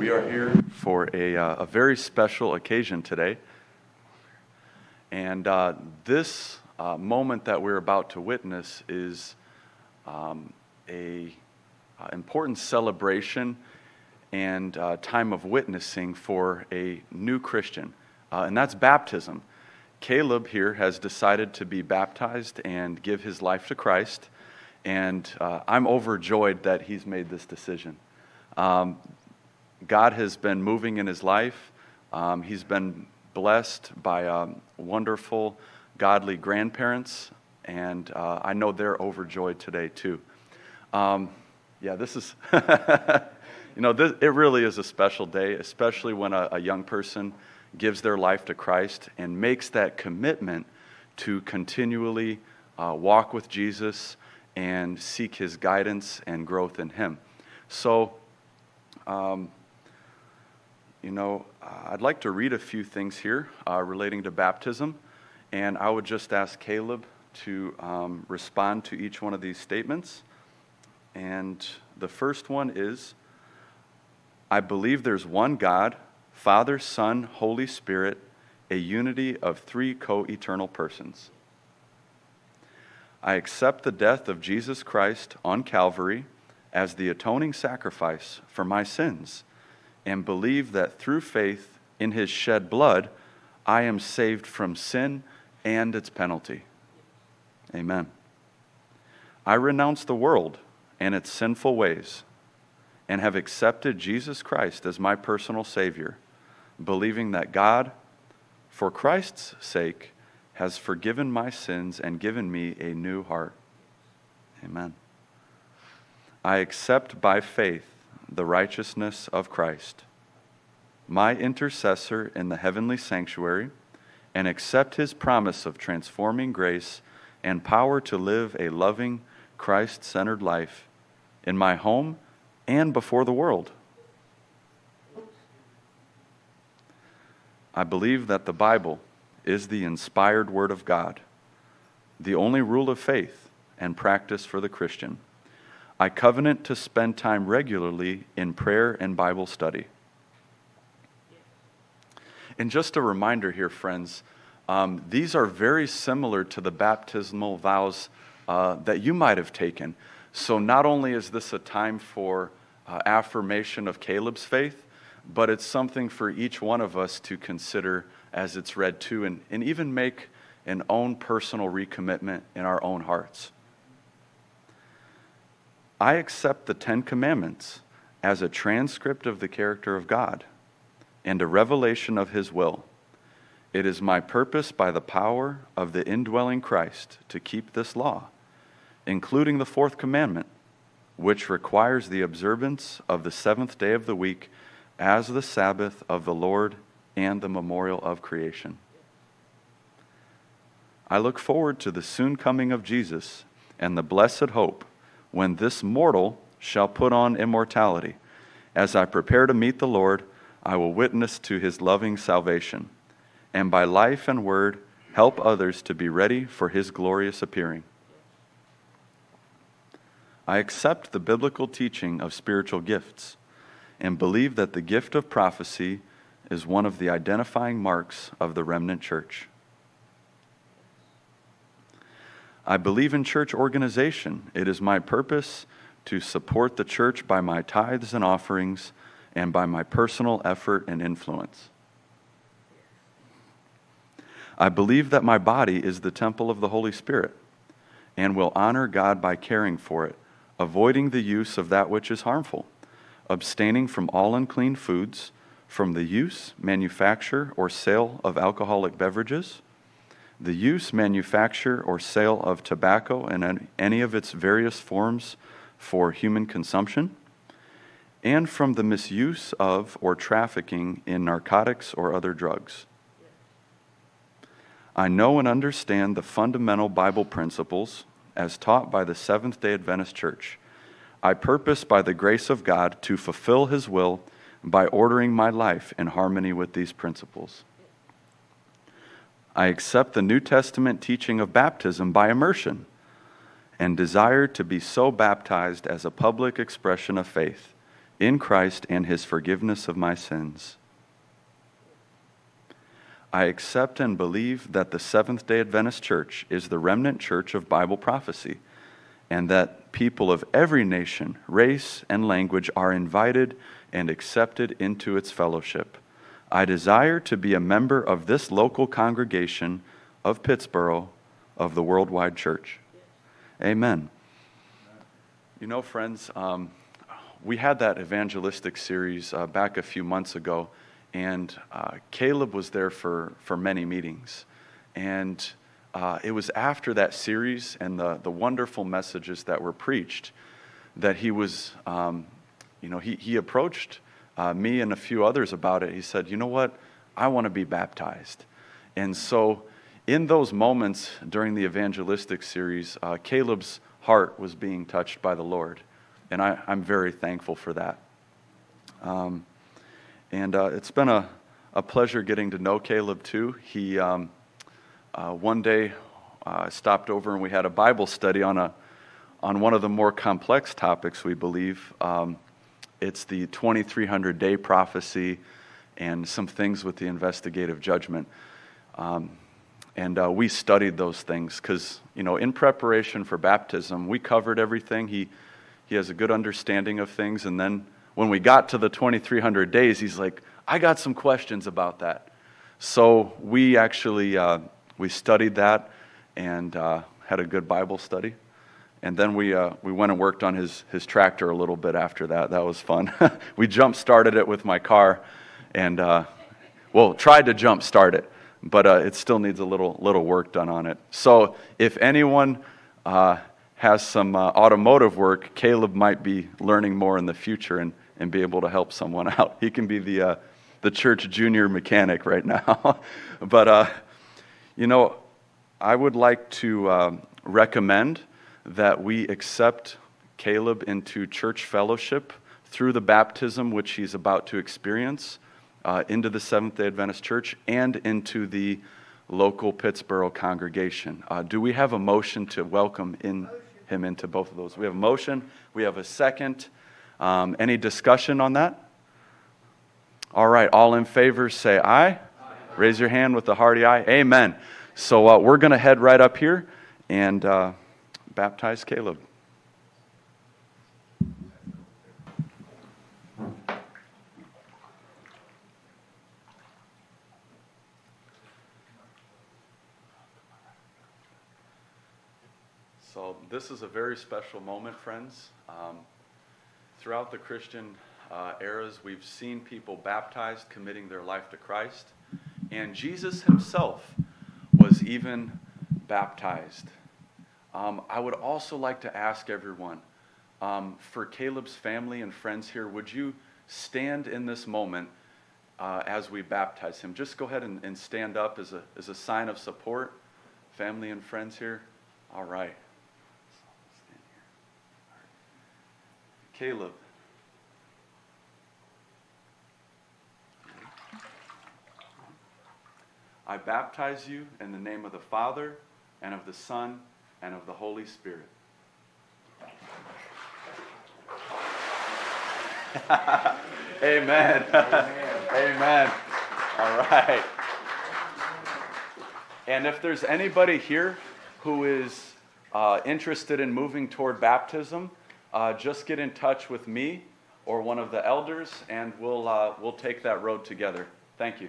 we are here for a, uh, a very special occasion today. And uh, this uh, moment that we're about to witness is um, a uh, important celebration and uh, time of witnessing for a new Christian, uh, and that's baptism. Kaleb here has decided to be baptized and give his life to Christ, and I'm overjoyed that he's made this decision. Um, God has been moving in his life. Um, he's been blessed by um, wonderful, godly grandparents, and uh, I know they're overjoyed today too. Um, yeah, this is, you know, this, it really is a special day, especially when a, a young person gives their life to Christ and makes that commitment to continually uh, walk with Jesus and seek his guidance and growth in him. So, um, you know, uh, I'd like to read a few things here uh, relating to baptism, and I would just ask Kaleb to um, respond to each one of these statements. And the first one is I believe there's one God, Father, Son, Holy Spirit, a unity of three co eternal persons. I accept the death of Jesus Christ on Calvary as the atoning sacrifice for my sins and believe that through faith in his shed blood, I am saved from sin and its penalty. Amen. I renounce the world and its sinful ways and have accepted Jesus Christ as my personal Savior, believing that God, for Christ's sake, has forgiven my sins and given me a new heart. Amen. I accept by faith the righteousness of Christ, my intercessor in the heavenly sanctuary, and accept his promise of transforming grace and power to live a loving, Christ centered life in my home and before the world. I believe that the Bible is the inspired Word of God, the only rule of faith and practice for the Christian. I covenant to spend time regularly in prayer and Bible study. And just a reminder here, friends, um, these are very similar to the baptismal vows uh, that you might have taken. So, not only is this a time for uh, affirmation of Kaleb's faith, but it's something for each one of us to consider as it's read too, and, and even make an own personal recommitment in our own hearts. I accept the Ten Commandments as a transcript of the character of God and a revelation of His will. It is my purpose by the power of the indwelling Christ to keep this law, including the fourth commandment, which requires the observance of the seventh day of the week as the Sabbath of the Lord and the memorial of creation. I look forward to the soon coming of Jesus and the blessed hope when this mortal shall put on immortality. As I prepare to meet the Lord, I will witness to his loving salvation, and by life and word help others to be ready for his glorious appearing. I accept the biblical teaching of spiritual gifts and believe that the gift of prophecy is one of the identifying marks of the remnant church. I believe in church organization. It is my purpose to support the church by my tithes and offerings and by my personal effort and influence. I believe that my body is the temple of the Holy Spirit and will honor God by caring for it, avoiding the use of that which is harmful, abstaining from all unclean foods, from the use, manufacture, or sale of alcoholic beverages the use, manufacture, or sale of tobacco and any of its various forms for human consumption, and from the misuse of or trafficking in narcotics or other drugs. I know and understand the fundamental Bible principles as taught by the Seventh day Adventist Church. I purpose by the grace of God to fulfill His will by ordering my life in harmony with these principles. I accept the New Testament teaching of baptism by immersion and desire to be so baptized as a public expression of faith in Christ and his forgiveness of my sins. I accept and believe that the Seventh day Adventist Church is the remnant church of Bible prophecy, and that people of every nation, race, and language are invited and accepted into its fellowship. I desire to be a member of this local congregation of Pittsboro of the Worldwide Church. Amen. You know, friends, um, we had that evangelistic series uh, back a few months ago, and uh, Kaleb was there for, for many meetings. And uh, it was after that series and the, the wonderful messages that were preached that he was, um, you know, he, he approached uh, me and a few others about it. He said, You know what? I want to be baptized. And so, in those moments during the evangelistic series, uh, Kaleb's heart was being touched by the Lord. And I, am very thankful for that. Um, and uh, it's been a, a pleasure getting to know Caleb too. He, um, uh, one day, uh, stopped over and we had a Bible study on, a, on one of the more complex topics, we believe. Um, it's the 2300 day prophecy and some things with the investigative judgment. Um, and uh, we studied those things because, you know, in preparation for baptism, we covered everything. He, he has a good understanding of things. And then when we got to the 2300 days, he's like, I got some questions about that. So we actually uh, we studied that and uh, had a good Bible study. And then we, uh, we went and worked on his, his tractor a little bit after that. That was fun. we jump started it with my car and, uh, well, tried to jump start it, but uh, it still needs a little, little work done on it. So if anyone uh, has some uh, automotive work, Kaleb might be learning more in the future and, and be able to help someone out. He can be the, uh, the church junior mechanic right now. but, you know, I would like to recommend that we accept Kaleb into church fellowship through the baptism which he's about to experience uh, into the Seventh day Adventist Church and into the local Pittsboro congregation. Uh, do we have a motion to welcome in, him into both of those? We have a motion, we have a second. Um, any discussion on that? All right, all in favor say aye. aye. Raise your hand with a hearty aye. Amen. So uh, we're going to head right up here and. Baptize Kaleb. So, this is a very special moment, friends. Um, throughout the Christian uh, eras, we've seen people baptized, committing their life to Christ. And Jesus himself was even baptized. Um, I would also like to ask everyone, um, for Kaleb's family and friends here, would you stand in this moment uh, as we baptize him? Just go ahead and, and, stand up as a, as a sign of support, family and friends here. All right. Caleb. I baptize you in the name of the Father and of the Son and of the Holy Spirit. Amen. Amen. Amen. All right. And if there's anybody here who is uh, interested in moving toward baptism, uh, just get in touch with me or one of the elders, and we'll, uh, we'll take that road together. Thank you.